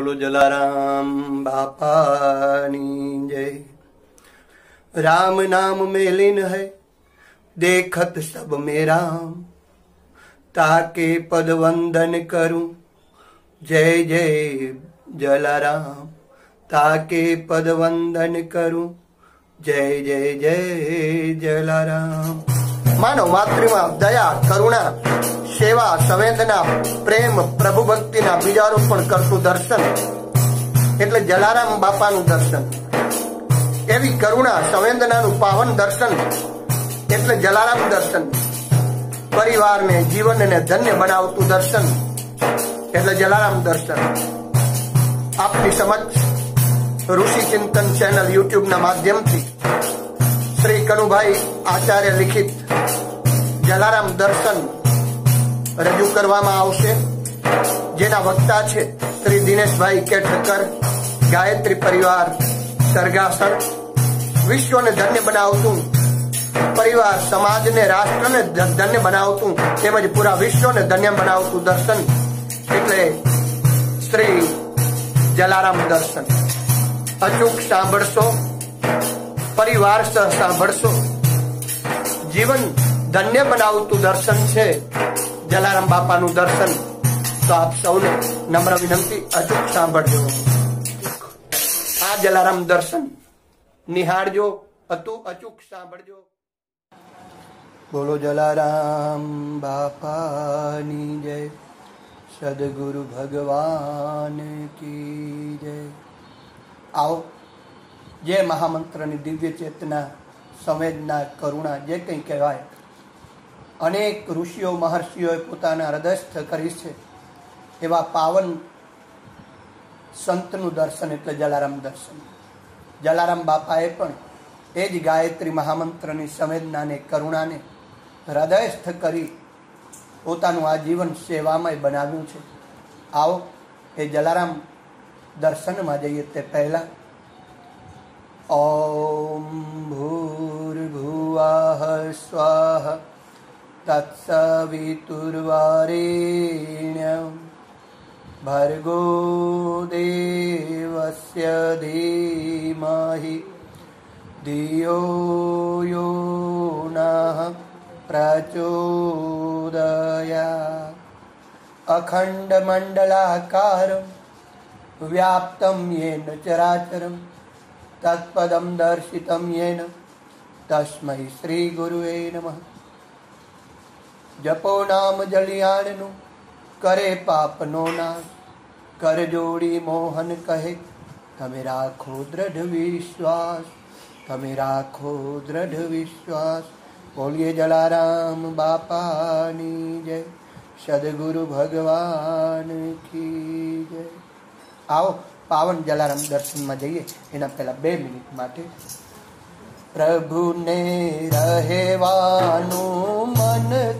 बोलो जलाराम बापानी जय राम नाम में लीन है, देखत सब मेरा। ताके पद वंदन करूँ, जय जय जलाराम। ताके पद वंदन करूँ, जय जय जय जलाराम। માનવ માતૃમાં દયા, કરુણા, સેવા, સંવેદના, પ્રેમ, પ્રભુ ભક્તિના બીજારોપણ કરતું દર્શન. એટલે જલારામ બાપાનું દર્શન. એવી કરુણા, સંવેદનાનું પાવન દર્શન. એટલે જલારામ દર્શન. પરિવારને, જીવનને ધન્ય બનાવતું દર્શન. એટલે જલારામ દર્શન. આપની સમક્ષ ઋષિ ચિંતન ચેનલ યુટ્યુબના માધ્યમથી શ્રી કનુભાઈ આચાર્ય લિખિત જલારામ દર્શન રજૂ કરવામાં આવશે. જેના વક્તા છે શ્રી દિનેશભાઈ કેઠકર ગાયત્રી પરિવાર સરગાસણ વિશ્વને ધન્ય બનાવતું પરિવાર, સમાજને, રાષ્ટ્રને ધન્ય બનાવતું તેમજ પૂરા વિશ્વને ધન્ય બનાવતું દર્શન એટલે શ્રી જલારામ દર્શન. અચૂક સાંભળશો, પરિવાર સહ સાંભળશો. જીવન ધન્ય બનાવતું દર્શન છે. જલારામ બાપાનું દર્શન. તો આપ સૌને નમ્ર વિનંતી અચૂક સાંભળજો. આ જલારામ દર્શન નિહાળજો, અતુ અચૂક સાંભળજો. બોલો જલારામ બાપાની જય. સદગુરુ ભગવાન કી જય. આવો. જે મહામંત્રની દિવ્ય ચેતના, સંવેદના, કરુણા, જે કંઈ કહેવાય અનેક ઋષિઓ, મહર્ષિઓએ પોતાના હૃદયસ્થ કરી છે. એવા પાવન સંતનું દર્શન એટલે જલારામ દર્શન. જલારામ બાપાએ પણ એ જ ગાયત્રી મહામંત્રની સંવેદનાને, કરુણાને હૃદયસ્થ કરી પોતાનું આ જીવન સેવામય બનાવ્યું છે. આવો, એ જલારામ દર્શનમાં જઈએ તે પહેલાં. ઓમ ભૂર્ભુવા સ્વાહ तत्सवितुर्वारेण्यं भर्गो देवस्य धीमहि धियो यो नः प्रचोदया अखण्डमण्डलाकारं व्याप्तं येन चराचरं तत्पदं दर्शितं येन तस्मै श्रीगुरुवे नमः જપો નામ જલિયાણનું, કરે પાપનો નાશ. કર જોડી મોહન કહે, તમે રાખો દ્રઢ વિશ્વાસ, તમે રાખો દ્રઢ વિશ્વાસ. બોલીએ જલારામ બાપાની જય, સદગુરુ ભગવાન કી જય. આવો, પાવન જલારામ દર્શનમાં જઈએ, એના પહેલા બે મિનિટ માટે. પ્રભુને રહેવાનું મન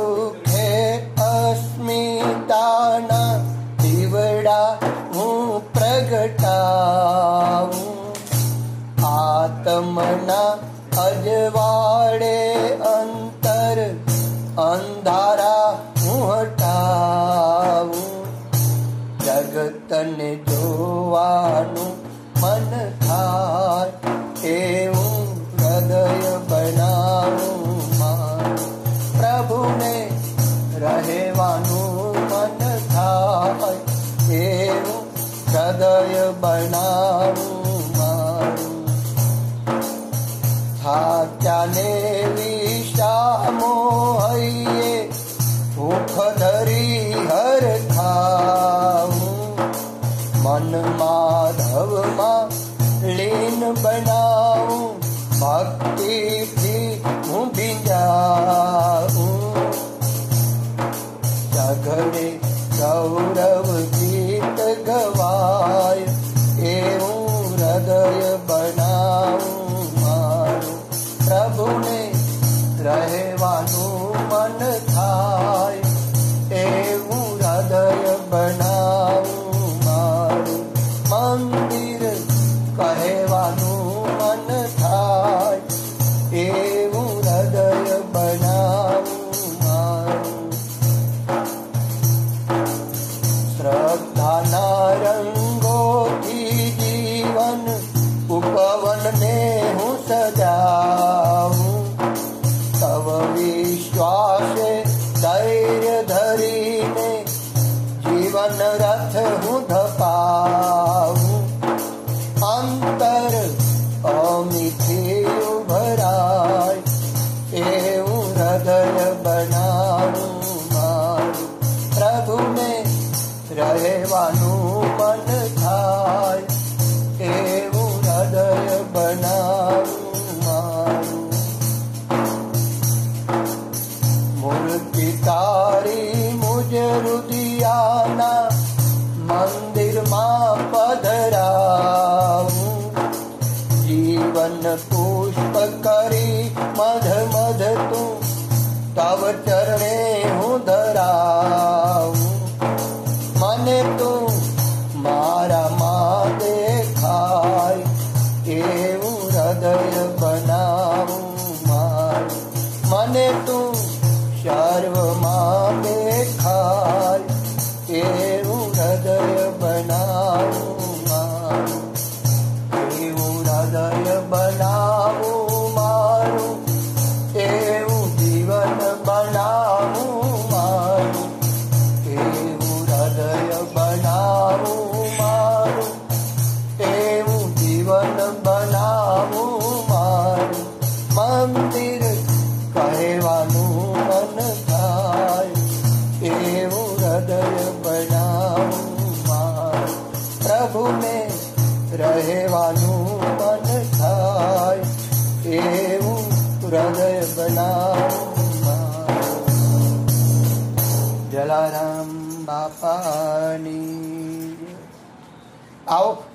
જગતને જોવાનું મન થાય, એવું હૃદય બનાવું મારું. પ્રભુને રહેવાનું મન થાય, એવું હૃદય બનાવું મારું. થાક્યાને પ્રભુને રહેવાનું મન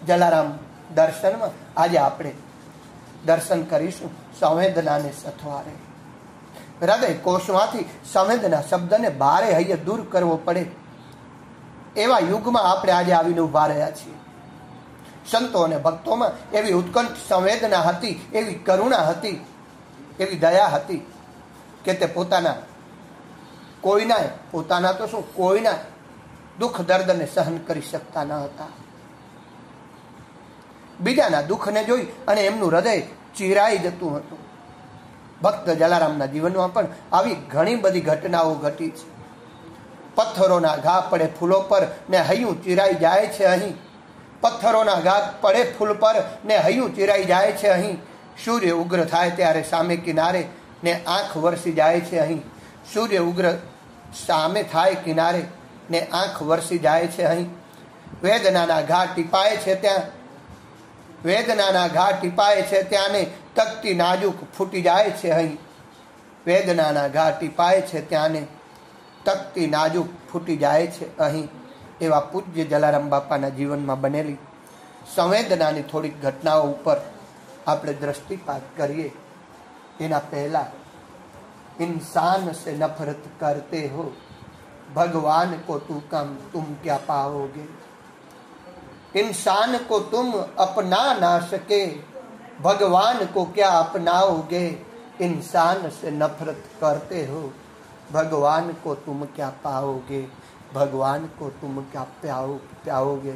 જલારામ દર્શનમાં આજે આપણે દર્શન કરીશું સંવેદનાને સથવારે. હૃદય કોષમાંથી સંવેદના શબ્દને ભારે હૈયે દૂર કરવો પડે. એવા યુગમાં આપણે આજે આવીને ઊભા રહ્યા છીએ. સંતો અને ભક્તોમાં એવી ઉત્કંઠ સંવેદના હતી, એવી કરુણા હતી, એવી દયા હતી કે તે પોતાના કોઈના પોતાના તો શું કોઈના દુઃખ દર્દને સહન કરી શકતા ન હતા. બીજાના દુઃખને જોઈ અને એમનું હૃદય ચીરાઈ જતું હતું. ભક્ત જલારામના જીવનમાં પણ આવી ઘણી બધી ઘટનાઓ ઘટી છે. પથ્થરોના ઘા પડે ફૂલો પર ને હૈયું ચીરાઈ જાય છે અહીં. પથ્થરોના ઘા પડે ફૂલ પર ને હૈયું ચીરાઈ જાય છે અહીં. સૂર્ય ઉગ્ર થાય ત્યારે સામે કિનારે ને આંખ વરસી જાય છે અહીં. સૂર્ય ઉગ્ર સામે થાય કિનારે ને આંખ વરસી જાય છે અહીં. વેદનાના ઘા ટીપાય છે ત્યાં. વેદનાના ઘા ટીપાય છે ત્યાંને તકતી નાજુક ફૂટી જાય છે અહીં. વેદનાના ઘા ટીપાય છે ત્યાંને તકતી નાજુક ફૂટી જાય છે અહીં. એવા પૂજ્ય જલારામ બાપાના જીવનમાં બનેલી સંવેદનાની થોડીક ઘટનાઓ ઉપર આપણે દ્રષ્ટિપાત કરીએ. એના પહેલાં, ઇન્સાન સે નફરત કરતે હો, ભગવાન કો તું કમ તુમ ક્યા પાઓગે इंसान को तुम अपना ना सके भगवान को क्या अपनाओगे इंसान से नफरत करते हो भगवान को तुम क्या पाओगे ભગવાન કો તુમ ક્યાં પ્યાઓ પ્યાઓગે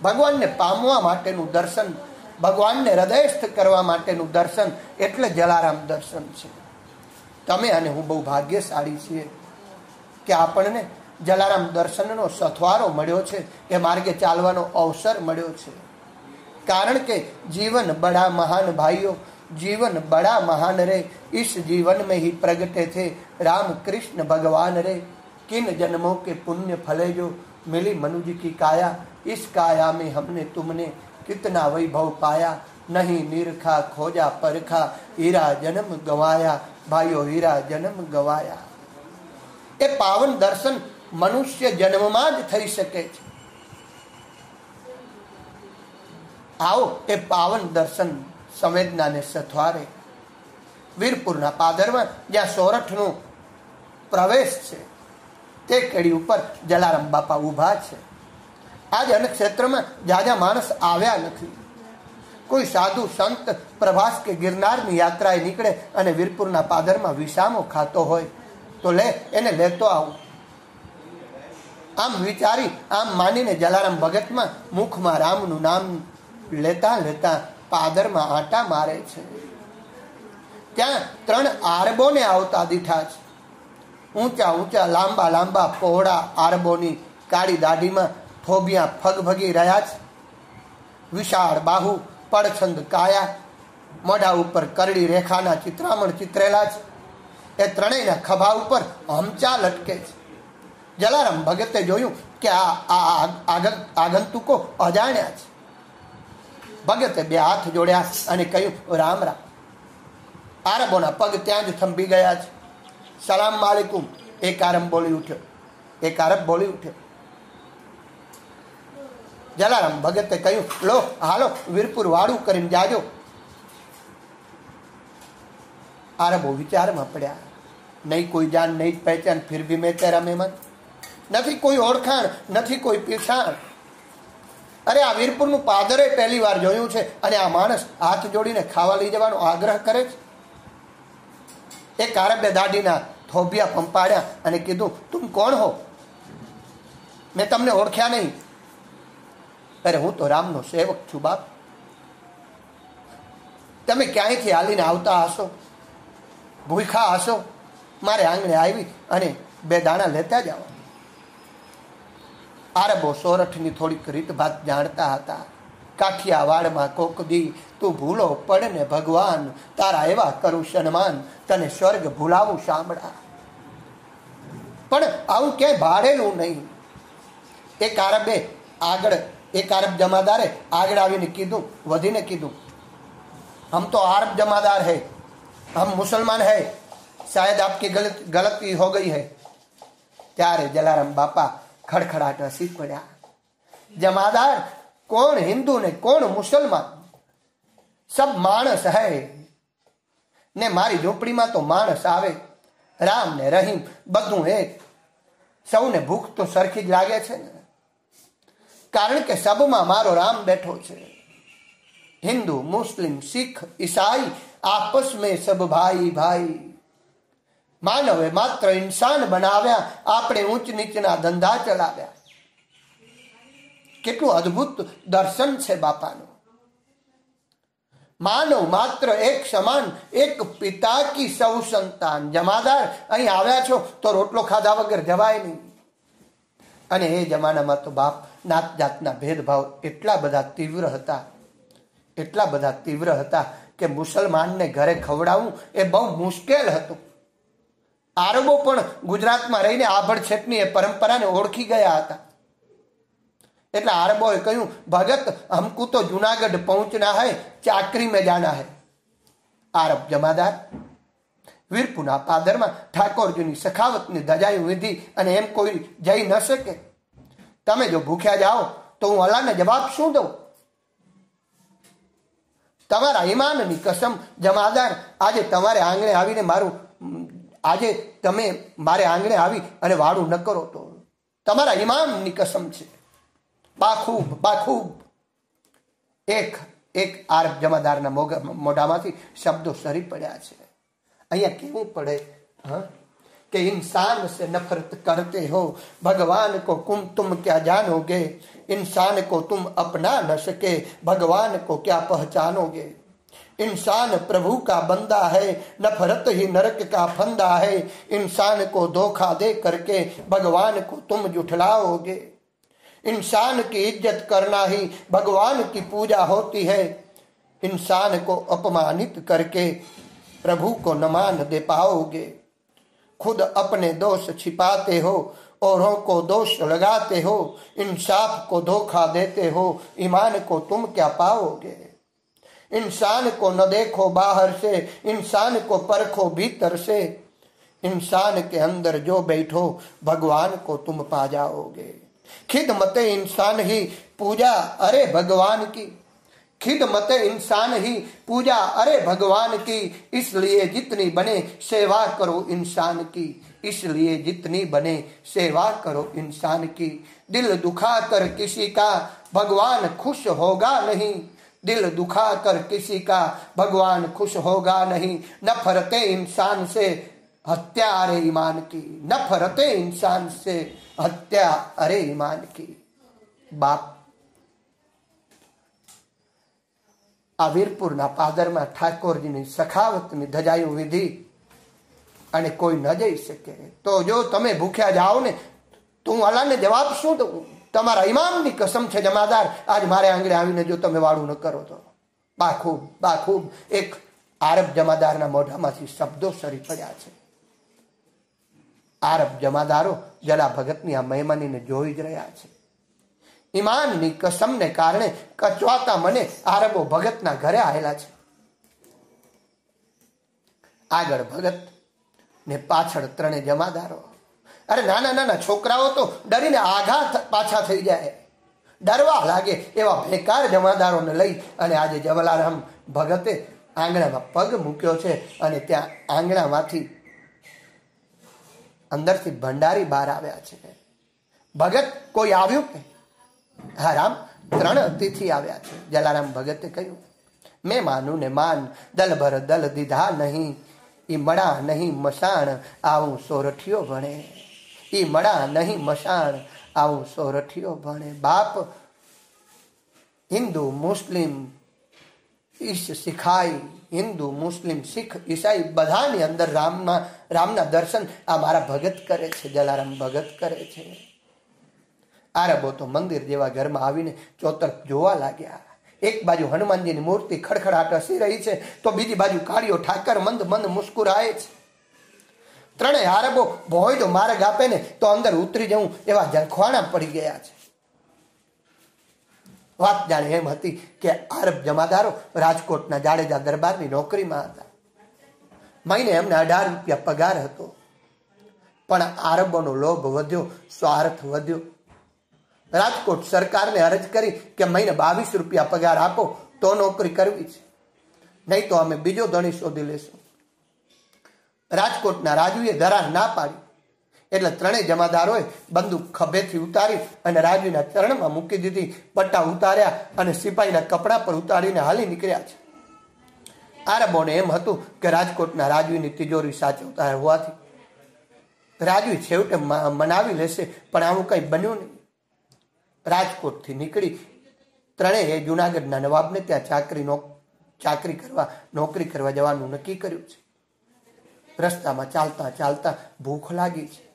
ભગવાનને પામવા માટેનું દર્શન ભગવાનને હૃદયસ્થ કરવા માટેનું દર્શન એટલે જલારામ દર્શન છે તમે અને હું બહુ ભાગ્યશાળી છીએ કે આપણને જલારામ દર્શનનો સથવારો મળ્યો છે એ માર્ગે ચાલવાનો અવસર મળ્યો છે કારણ કે જીવન બડા મહાન ભાઈઓ जीवन बड़ा महान रे इस जीवन में ही प्रगटे थे राम कृष्ण भगवान रे किन जन्मों के पुण्य फले जो मिली मनुज की काया इस काया में हमने तुमने कितना वैभव पाया नहीं निरखा खोजा परखा हीरा जन्म गवाया ભાઈઓ હીરા જન્મ ગવાયા એ પાવન દર્શન મનુષ્ય જન્મમાં જ થઈ શકે છે. આવો એ પાવન દર્શન સંવેદનાને સથવારે. વીરપુરના પાદરમાં જ્યાં સોરઠનો પ્રવેશ છે, તે કેડી ઉપર જલારામ બાપા ઊભા છે. આજ અન્નક્ષેત્રમાં જાજા માણસ આવ્યા નથી. કોઈ સાધુ, સંત, પ્રભાસ કે ગિરનારની યાત્રાએ નીકળે અને વીરપુરના પાદરમાં વિસામો ખાતો હોય, તો લે, એને લેતો આવું. આમ વિચારી, આમ માનીને જલારામ ભગતમાં મુખમાં રામનું નામ લેતા લેતા પાદરમાં આટા મારે છે. ત્યાં ત્રણ આરબોને આવતા દીઠા છે. ઊંચા ઊંચા, લાંબા લાંબા પહોળા આરબોની કાળી દાઢીમાં થોબિયા ફગભગી રહ્યા છે. વિશાળ બાહુ, પડછંદ કાયા, મોઢા ઉપર કરડી રેખાના ચિત્રામણ ચિત્રેલા છે. એ ત્રણેયના ખભા ઉપર હમચા લટકે છે. જલારામ, ભગતે જોયું કે આ આગંતુકો અજાણ્યા છે. ભગતે બે હાથ જોડ્યા અને કહ્યું, રામ રામ. આરબોના પગ ત્યાં જ થંભી ગયા છે. સલામ માલિકુમ. એક આરબ બોલી ઉઠ્યો. એક આરબ બોલી ઉઠ્યો. જલારામ, ભગતે કહ્યું, લો, હાલો, વીરપુર વાડું કરીને જાજો. આરબો વિચારમાં પડ્યા. નહીં કોઈ જાન, નહીં પહેચાન, ફિર ભી મેં તેરા મહેમાન નથી કોઈ ઓળખાણ, નથી કોઈ પીછાણ અરે આ વીરપુરનું પાદરે પહેલી વાર જોયું છે અને આ માણસ હાથ જોડીને ખાવા લઈ જવાનો આગ્રહ કરે છે. એ કારબે દાઢીના થોભિયા પંપાડ્યા અને કીધું, તું કોણ હો? મેં તમને ઓળખ્યા નહીં. અરે હું તો રામનો સેવક છું બાપ. તમે ક્યાંયથી હાલીને આવતા હશો? ભૂખા હશો? મારે આંગણે આવી અને બે દાણા લેતા જાઓ. આરબો સોરઠની થોડીક રીતભાત જાણતા હતા. કાઠિયાવાડમાં કોક દી, તું ભૂલો પડ ને ભગવાન, તારા એવા કરું સન્માન, તને સ્વર્ગ ભૂલાવું સાંભળા. પણ આવું ક્યાંય ભાડેલું નહીં. એક આરબે આગળ, એક આરબ જમાદારે આગળ આવીને કીધું, વધીને કીધું, હમ તો આરબ જમાદાર હૈ, હમ મુસલમાન હૈ, શાયદ આપકી ગલત, ગલતી હો ગઈ હૈ. ત્યારે જલારામ બાપા ખડખડાટ હસી પડ્યા. જમાદાર, કોણ હિન્દુ ને કોણ મુસલમાન? સબ માણસ હૈ. ને મારી ઝોપડીમાં તો માણસ આવે. રામ ને રહીમ, બધું એક. સૌને ભૂખ તો સરખી જ લાગે છે ને. કારણ કે સબમાં મારો રામ બેઠો છે. હિન્દુ, મુસ્લિમ, શીખ, ઈસાઈ, આપસ મેં સબ ભાઈ ભાઈ માનવે માત્ર ઇન્સાન બનાવ્યા, આપણે ઊંચ નીચના ધંધા ચલાવ્યા. કેટલું અદ્ભુત દર્શન છે બાપાનું. માનવ માત્ર એક સમાન, એક પિતા કી સૌ સંતાન. જમાદાર, અહીં આવ્યા છો તો રોટલો ખાધા વગર જવાય નહીં. અને એ જમાનામાં તો બાપ, નાત જાતના ભેદભાવ એટલા બધા તીવ્ર હતા, એટલા બધા તીવ્ર હતા કે મુસલમાનને ઘરે ખવડાવવું એ બહુ મુશ્કેલ હતું. આરબો પણ ગુજરાતમાં રહીને આભળ છેટની એ પરંપરાને ઓળખી ગયા હતા. એટલે આરબોએ કહ્યું, ભગત, હમકુ તો જુનાગઢ પહોંચના હૈ, ચાકરી મેં જાના હૈ. આરબ જમાદાર, વીરપુના પાદરમાં ઠાકોરજીની સખાવતની ધજાઈ વિધિ અને એમ કોઈ જઈ ન શકે. તમે જો ભૂખ્યા જાઓ, તો હું અલ્લાહને જવાબ શું દઉં? તમારા ઈમાનની કસમ, જમાદાર, આજે તમારે આંગણે આવીને મારું આજે તમે મારે આંગણે આવી અને વાળું ન કરો તો તમારા ઇમામની કસમ છે. બાખૂબ બાખૂબ. એક એક આરબ જમાદારના મોઢામાંથી શબ્દો સરી પડ્યા છે. અહીંયા કેવું પડે? હા? કે ઇન્સાન સે નફરત કરતે હો, ભગવાન કો કુમ તુમ ક્યા જાનોગે? ઇન્સાન કો તુમ અપના ન શકે, ભગવાન કો ક્યા પહેચાનોગે? इंसान प्रभु का बंदा है, नफरत ही नरक का फंदा है। इंसान को धोखा दे करके भगवान को तुम जुठलाओगे। इंसान की इज़्ज़त करना ही भगवान की पूजा होती है। इंसान को अपमानित करके प्रभु को न मान दे पाओगे। खुद अपने दोष छिपाते हो, औरों को दोष लगाते हो, इंसाफ को धोखा देते हो, ईमान को तुम क्या पाओगे? इंसान को न देखो बाहर से, इंसान को परखो भीतर से। इंसान के अंदर जो बैठो, भगवान को तुम पा जाओगे। खिदमत इंसान ही पूजा, अरे भगवान की। खिदमत इंसान ही पूजा, अरे भगवान की। इसलिए जितनी बने सेवा करो इंसान की। इसलिए जितनी बने सेवा करो इंसान की। दिल दुखा कर किसी का, भगवान खुश होगा नहीं। दिल दुखा कर किसी का भगवान खुश होगा नहीं नफरते इंसान से हत्या अरे ईमान की नफरते इंसान से હત્યા અરે ઈમાન કી બાપ આ વીરપુરના પાદરમાં ઠાકોરજીની સખાવતની ધજાયું વિધિ અને કોઈ ન જઈ શકે તો જો તમે ભૂખ્યા જાઓ ને તો હું અલ્લાહને જવાબ શું દઉં તમારા ઇમામની કસમ છે જમાદાર. આજ મારે આંગણે આવીને જો તમે વાળું ન કરો તો. બાખૂબ બાખૂબ. એક આરબ જમાદારના મોઢામાંથી શબ્દો સરી પડ્યા છે. આરબ જમાદારો જલા ભગતની આ મહેમાનીને જોઈ જ રહ્યા છે. ઈમાનની કસમને કારણે કચવાતા મને આરબો ભગતના ઘરે આવેલા છે. આગળ ભગત ને પાછળ ત્રણે જમાદારો. અરે નાના નાના છોકરાઓ તો ડરીને આઘા પાછા થઈ જાય. ડરવા લાગે એવા બેકાર જમાદારોને લઈ અને આજે જવલારામ ભગતે આંગણામાં પગ મૂક્યો છે અને ત્યાં આંગણામાંથી અંદરથી ભંડારી બહાર આવ્યા છે. ભગત કોઈ આવ્યું કે? હા, રામ, ત્રણ અતિથિ આવ્યા છે. જલારામ ભગતે કહ્યું, મેં માનું ને માન દલ ભર દલ દીધા નહીં એ મળા નહીં મસાણ, આવું સોરઠિયો ભણે ઈ મળા નહીં મશાણ. આવું સોરઠીઓ ભણે. બાપ હિન્દુ મુસ્લિમ ઈશ શીખાઈ. હિન્દુ મુસ્લિમ શીખ ઈસાઈ બધાની અંદર રામના રામના દર્શન આ મારા ભગત કરે છે, જલારામ ભગત કરે છે. આરબો તો મંદિર જેવા ઘરમાં આવીને ચોતર જોવા લાગ્યા. એક બાજુ હનુમાનજીની મૂર્તિ ખડખડાટ હસી રહી છે, તો બીજી બાજુ કાળીઓ ઠાકર મંદ મંદ મુસ્કુરાય છે. ત્રણેય આરબો ભોય તો માર્ગ આપે ને તો અંદર ઉતરી જવું એવા જખવાણા પડી ગયા છે. વાત જાણે એમ હતી કે આરબ જમાદારો રાજકોટના જાડેજા દરબારની નોકરીમાં હતા. મહિને એમને અઢાર રૂપિયા પગાર હતો. પણ આરબોનો લોભ વધ્યો, સ્વાર્થ વધ્યો. રાજકોટ સરકારને અરજ કરી કે મહિને બાવીસ રૂપિયા પગાર આપો, તો નોકરી કરવી છે. નહીં તો અમે બીજો ધણી શોધી લેશું. રાજકોટના રાજુએ દરાર ના પાડી. એટલે ત્રણેય જમાદારોએ બંદૂક ખભેથી ઉતારી અને રાજુના ચરણમાં મૂકી દીધી. પટ્ટા ઉતાર્યા અને સિપાહીના કપડા પર ઉતારીને હાલી નીકળ્યા છે. આરબોને એમ હતું કે રાજકોટના રાજવીની તિજોરી સાચવતા હોવાથી રાજવી છેવટે મનાવી લેશે, પણ આવું કંઈ બન્યું નહીં. રાજકોટથી નીકળી ત્રણેય જુનાગઢના નવાબને ત્યાં ચાકરી ચાકરી કરવા, નોકરી કરવા જવાનું નક્કી કર્યું છે. રસ્તામાં ચાલતા ચાલતા ભૂખ લાગી છે.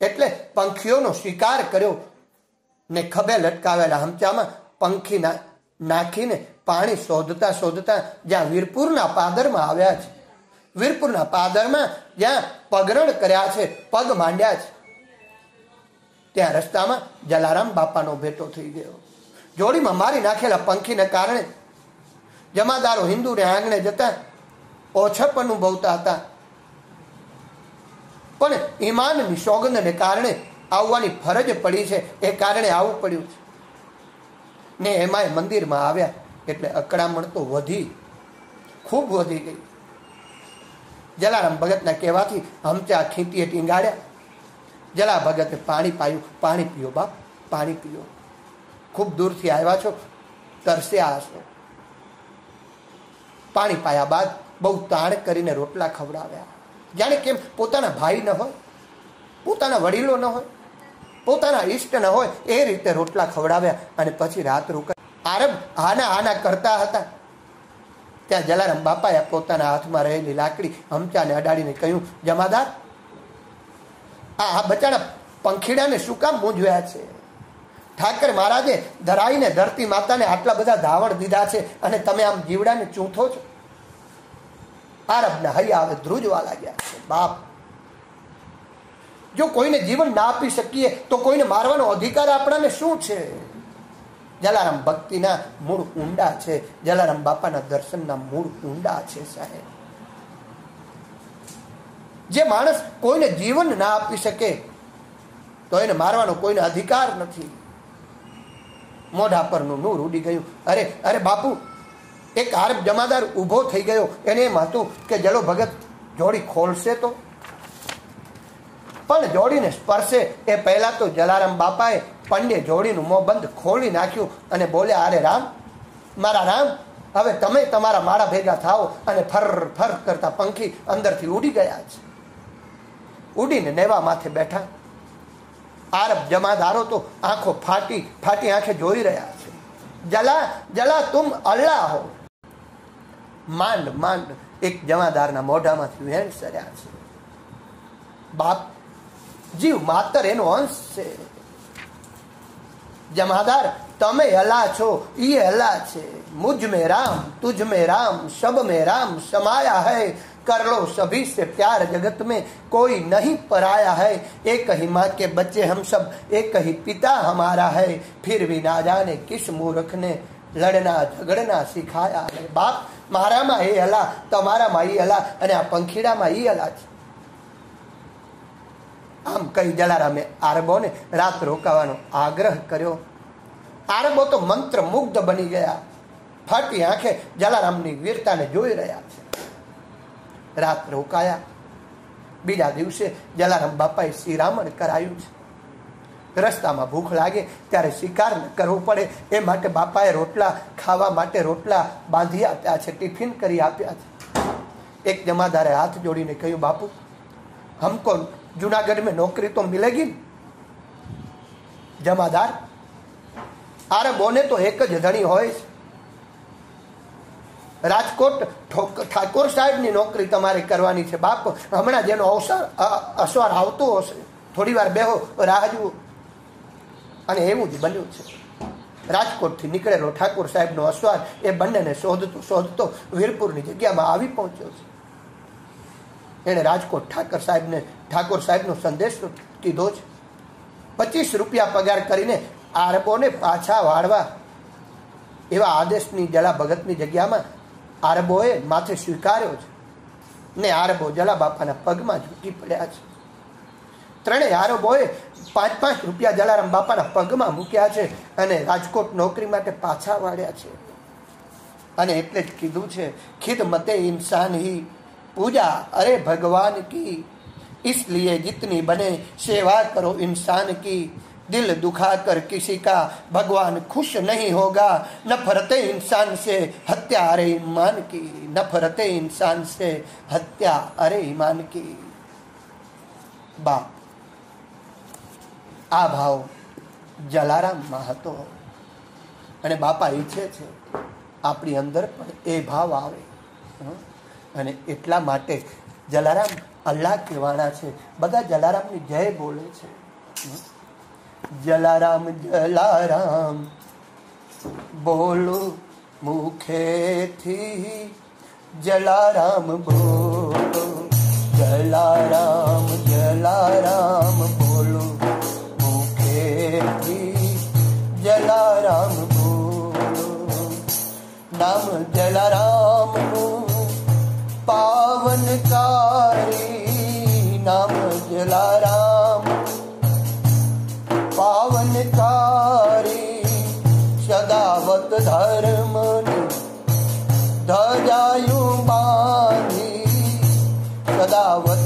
એટલે પંખીઓનો શિકાર કર્યો ને ખભે લટકાવેલા હમચામાં પંખી નાખીને પાણી શોધતા શોધતા જ્યાં વીરપુરના પાદરમાં આવ્યા છે. વીરપુરના પાદરમાં જ્યાં પગરણ કર્યા છે, પગ માંડ્યા છે. ત્યાં રસ્તામાં જલારામ બાપાનો ભેટો થઈ ગયો. જોડીમાં મારી નાખેલા પંખીને કારણે જમાદારો હિન્દુને આંગણે જતા ઓછપ અનુભવતા હતા. પણ ઈમાનની સોગંદને કારણે આવવાની ફરજ પડી છે. એ કારણે આવવું પડ્યું છે. ને એમાંય મંદિરમાં આવ્યા એટલે અકળામણ તો વધી, ખૂબ વધી ગઈ. જલારામ ભગતના કહેવાથી હમચા ખીંતીએ ટીંગાડ્યા. જલા ભગતે, પાણી પાયું, પાણી પીઓ બાપ, પાણી પીઓ. ખૂબ દૂરથી આવ્યા છો, તરસ્યા હશો. પાણી પાયા બાદ બહુ તાણ કરીને રોટલા ખવડાવ્યા. જાણે કેમ પોતાના ભાઈ ન હોય, પોતાના વડીલો ન હોય, પોતાના ઈષ્ટ ન હોય, એ રીતે રોટલા ખવડાવ્યા અને પછી રાત રોકા આરબ આના આના કરતા હતા. ત્યાં જલારામ બાપાએ પોતાના હાથમાં રહેલી લાકડી હમચાને અડાડીને કહ્યું, જમાદાર, આ આ બચાડા પંખીડાને શું કામ મૂંઝવ્યા છે? ઠાકર મહારાજે ધરાઈને ધરતી માતાને આટલા બધા ધાવણ દીધા છે અને તમે આમ જીવડાને ચૂંથો છો? આરબના હૈયા ધ્રુજવા લાગ્યા છે. બાપ. જો કોઈને જીવન ના આપી શકીએ, તો કોઈને મારવાનો અધિકાર આપણાને શું છે? જલારામ ભક્તિના મૂળ ઊંડા છે. જલારામ બાપાના દર્શનના મૂળ ઊંડા છે, સાહેબ. જે માણસ કોઈને જીવન ના આપી શકે, તો એને મારવાનો કોઈને અધિકાર નથી. મોઢા પરનું નૂર ઉડી ગયું. અરે અરે બાપુ એક આરબ જમાદાર ઊભો થઈ ગયો. એને એમ હતું કે જલો ભગત, જોડી ખોલશે તો? પણ જોડીને સ્પર્શે. એ પહેલાં તો જલારામ બાપાએ પંડે જોડીનું મોં બંધ ખોલી નાખ્યું અને બોલ્યા અરે રામ, મારા રામ, હવે તમે તમારા માળા ભેગા થાઓ અને ફર ફર કરતા પંખી અંદરથી ઉડી ગયા છે. ઉડીને નેવા માથે બેઠા. આરબ જમાદારો તો આંખો ફાટી ફાટી આંખે જોઈ રહ્યા છે. જલા જલા, તુમ અલ્લાહ હો. માંડ માંડ એક જમાદારના મોઢામાંથી વેણ સર્યા છે બાપ જીવ માતર એનો અંશ છે જમાદાર તમે હલા છો ઈ હલા છે મુજ મે રામ તુજ મે રામ શબ મે રામ સમાયા હૈ कर लो सभी से प्यार जगत में कोई नहीं पराया है एक ही माँ के बच्चे हम सब एक ही पिता हमारा है फिर भी ना जाने किस मूर्ख ने लड़ना झगड़ना सिखाया है बाप મારામાં એ હલા, તમારામાં એ હલા, અને આ પંખીડામાં એ હલા છે. આમ કહી જલારામે આરબોને રાત રોકાવાનો આગ્રહ કર્યો. આરબો તો મંત્ર મુગ્ધ બની ગયા. ફાટી આંખે જલારામની વીરતાને જોઈ રહ્યા છે. રાત રોકાયા. બીજા દિવસે જલારામ બાપાએ શ્રીરામણ કરાયું છે. રસ્તામાં ભૂખ લાગે ત્યારે શિકાર કરવો પડે. એ માટે બાપાએ રોટલા ખાવા માટે રોટલા બાંધી આપ્યા છે, ટિફિન કરી આપ્યા છે. એક જમાદારે હાથ જોડીને કહ્યું, બાપુ, હમકો જુનાગઢમાં નોકરી તો મિલેગી જમાદાર, આરે બોને તો એક જ ધણી હોય છે. રાજકોટ ઠાકોર સાહેબની નોકરી તમારે કરવાની છે. બાપ, હમણાં જેનો અવસર અસવાર આવતો હશે. થોડી વાર બેહો, રાહ જુઓ. અને એવું જ બન્યું છે. રાજકોટથી નીકળેલો ઠાકોર સાહેબનો અસવાર એ બંનેને શોધતો શોધતો વીરપુરની જગ્યામાં આવી પહોંચ્યો છે. એણે રાજકોટ ઠાકર સાહેબને ઠાકોર સાહેબનો સંદેશ કીધો છે. પચીસ રૂપિયા પગાર કરીને આરબોને પાછા વાળવા એવા આદેશની જલા ભગતની જગ્યામાં આરબોએ માથે સ્વીકાર્યો છે. ને આરબો જલા બાપાના પગમાં ઝૂકી પડ્યા છે. ત્રણેય આરબોએ પાંચ પાંચ રૂપિયા જલારામ બાપાના પગમાં મૂક્યા છે અને રાજકોટ નોકરી માટે પાછા વાળ્યા છે અને એટલે જ કીધું છે ખિદમતે ઇન્સાન હી પૂજા અરે ભગવાન કી इसलिए जितनी बने सेवा करो इंसान की दिल दुखा कर किसी का भगवान खुश नहीं होगा नफरते इंसान से हत्या अरे ईमान की नफरते इंसान से हत्या अरे ईमान की બાપ આ ભાવ જલારામમાં હતો. અને બાપા ઈચ્છે છે, આપણી અંદર પણ એ ભાવ આવે. અને એટલા માટે જલારામ અલ્લાહ કહેવાના છે. બધા જલારામની જય બોલે છે. જલારામ જલારામ, બોલો મુખેથી. જલારામ બોલો, જલારામ જલારામ બોલો. નામ જલારામ પાવનકારી નામ જલારામ પાવનકારી સદાવત ધર્મની ધજાયું બાંધી સદાવત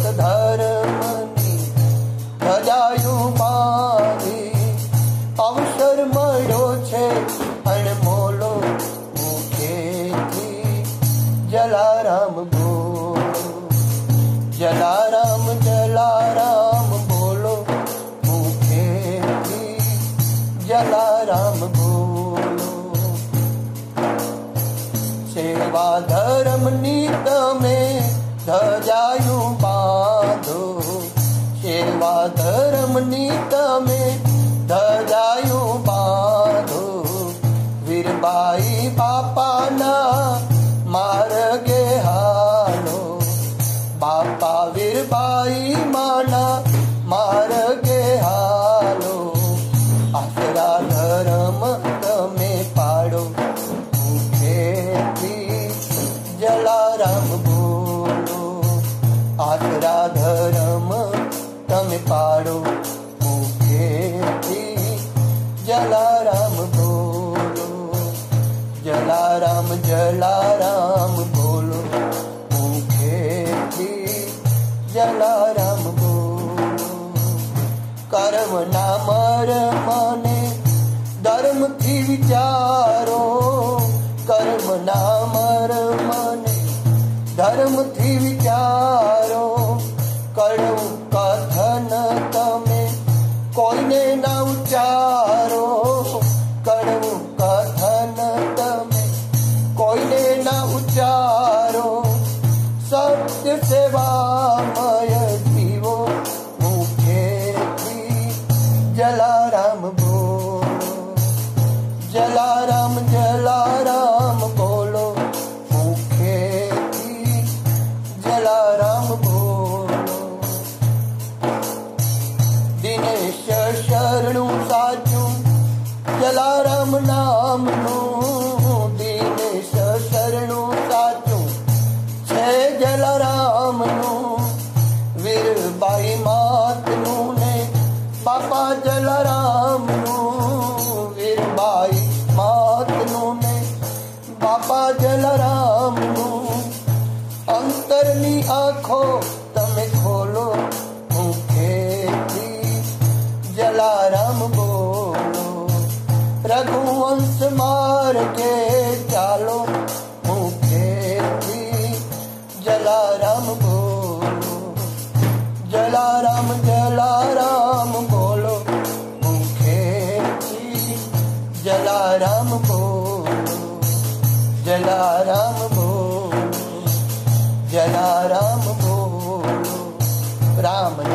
તમે ધજાયું બાંધો. સેવા ધર્મની તમે ધજાયું બાંધો. વીરબાઈ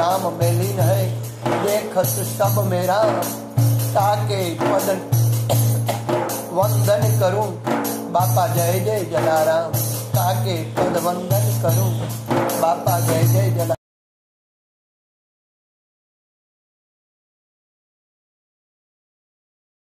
राम में लीन है। देखत सब मेरा, ताके पदन वंदन करूँ, बापा जय जय जलाराम। ताके पद वंदन करूँ, बापा जय जय जला